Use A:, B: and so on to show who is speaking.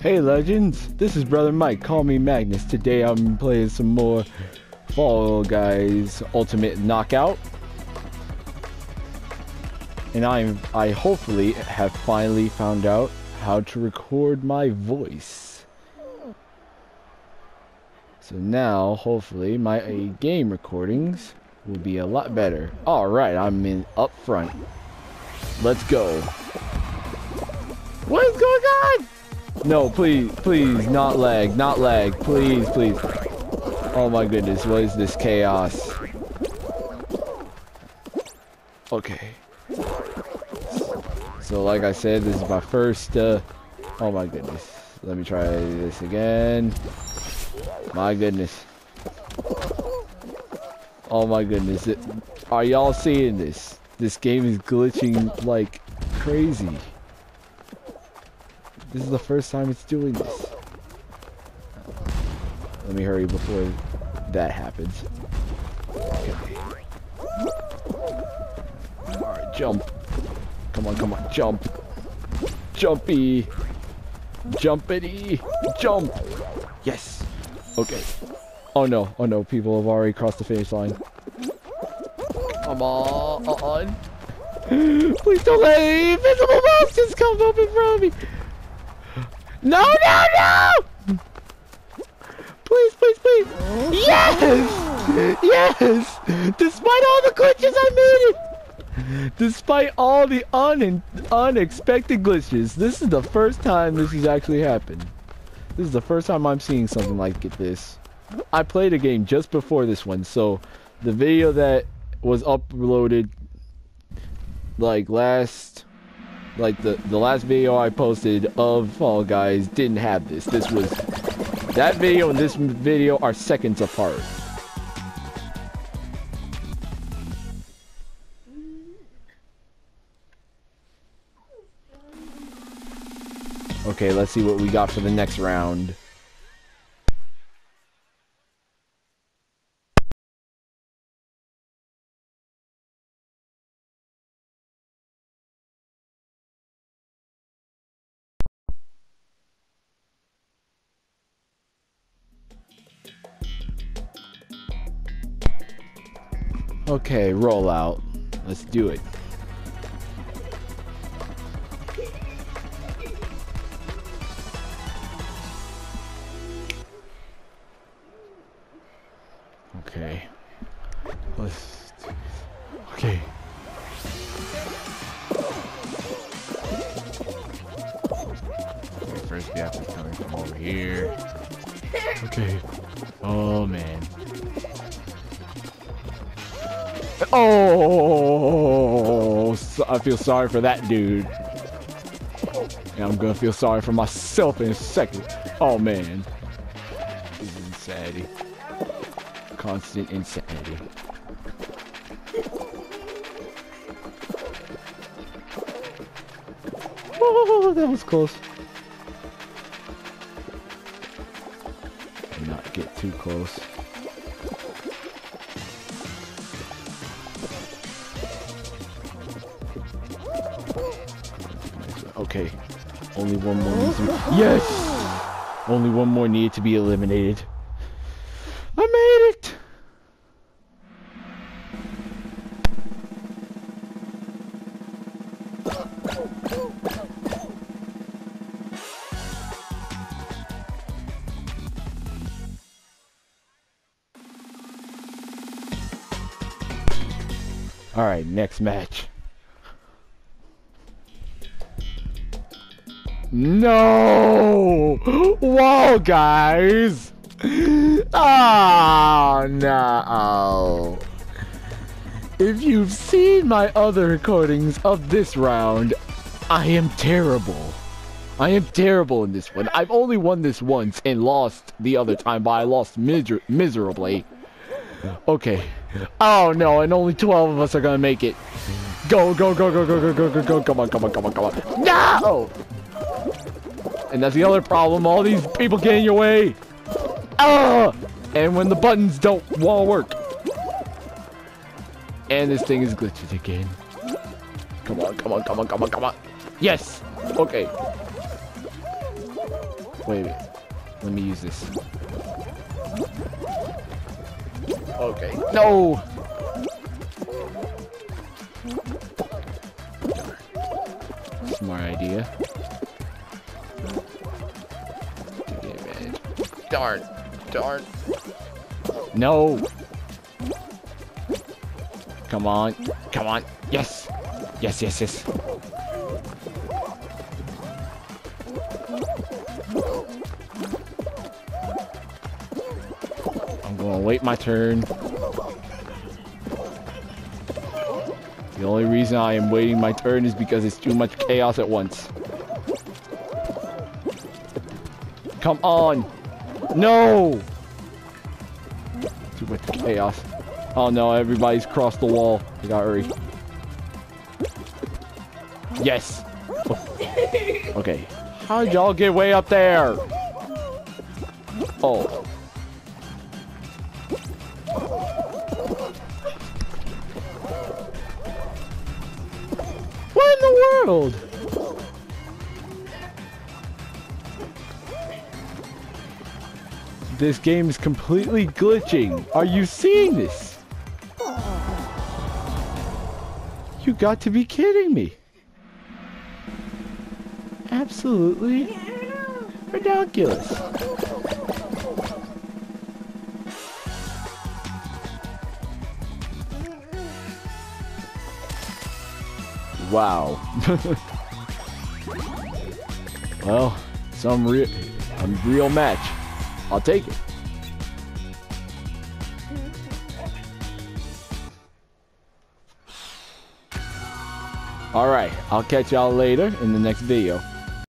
A: Hey legends, this is Brother Mike, call me Magnus. Today I'm playing some more Fall Guys Ultimate Knockout. And I'm I hopefully have finally found out how to record my voice. So now hopefully my uh, game recordings will be a lot better. Alright, I'm in up front. Let's go. What is going on? No, please, please, not lag, not lag, please, please. Oh my goodness, what is this chaos? Okay. So like I said, this is my first, uh, oh my goodness. Let me try this again. My goodness. Oh my goodness. It, are y'all seeing this? This game is glitching like crazy. This is the first time it's doing this. Let me hurry before that happens. Okay. Alright, jump. Come on, come on, jump. Jumpy. Jumpity. Jump. Yes. Okay. Oh no, oh no, people have already crossed the finish line. Come on. Please don't let any invisible monsters come up in front of me. No, no, no! Please, please, please. Yes! Yes! Despite all the glitches, I made it! Despite all the un unexpected glitches, this is the first time this has actually happened. This is the first time I'm seeing something like this. I played a game just before this one, so the video that was uploaded like last like the the last video I posted of Fall Guys didn't have this. This was that video and this video are seconds apart. Okay, let's see what we got for the next round. Okay, roll out. Let's do it. Okay. Let's Okay. First gap is coming from over here. Okay. Oh man. Oh, I feel sorry for that dude. And I'm gonna feel sorry for myself in a second. Oh man. This is insanity. Constant insanity. Oh, that was close. Not get too close. Okay. Only one more needs to be Yes! Only one more needed to be eliminated. I made it! Alright, next match. No! Whoa, guys! Oh, no. If you've seen my other recordings of this round, I am terrible. I am terrible in this one. I've only won this once and lost the other time, but I lost miser miserably. Okay. Oh no, and only 12 of us are gonna make it. Go, go, go, go, go, go, go, go, go. Come on, come on, come on, come on. No! And that's the other problem. All these people get in your way. Ah! And when the buttons don't to work. And this thing is glitched again. Come on, come on, come on, come on, come on. Yes! Okay. Wait, wait. Let me use this. Okay. No! Smart idea. Darn. Darn. No! Come on. Come on. Yes! Yes, yes, yes. I'm gonna wait my turn. The only reason I am waiting my turn is because it's too much chaos at once. Come on! No! Too much chaos. Oh no, everybody's crossed the wall. We gotta hurry. Yes! Okay. How did y'all get way up there? Oh. What in the world? This game is completely glitching. Are you seeing this? You got to be kidding me. Absolutely ridiculous. Wow. well, some real, a real match. I'll take it. Alright, I'll catch y'all later in the next video.